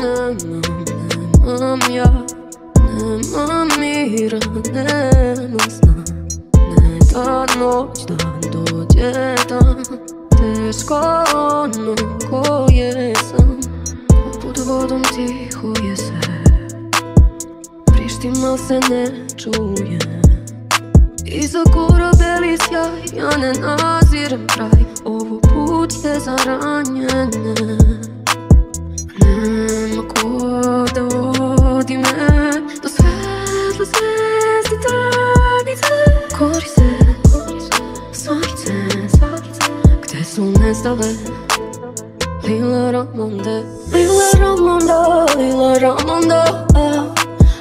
nemam, nemam ja Nemam mira, nema sna Ne da noć dan dođe dan Teško ono koje sam Pod vodom tiho je sve Prištima se ne čuje Iza kora beli sjaj, ja ne nazirem kraj Ovo put je za ranjene Estaban Lila Ramanda Lila Ramanda Lila Ramanda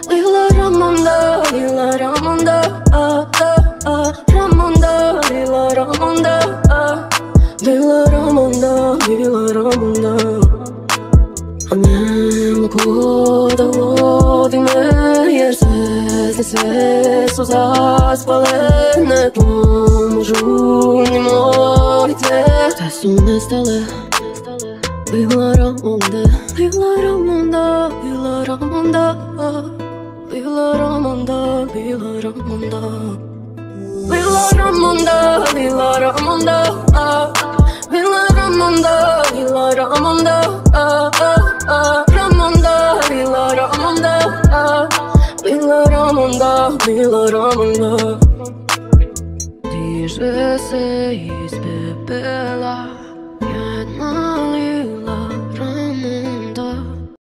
Lila Ramanda Lila Ramanda Ramanda Lila Ramanda Lila Ramanda Lila Ramanda Annem koda vodime Jer sve, sve, sve su zaspale Ne pomužu Gde su nestale Lila Ramonda Lila Ramonda Lila Ramonda Lila Ramonda Lila Ramonda Lila Ramonda Lila Ramonda Lila Ramonda Lila Ramonda Ramonda Lila Ramonda Lila Ramonda Lila Bebê, bebê, bebê, bebê, bebê,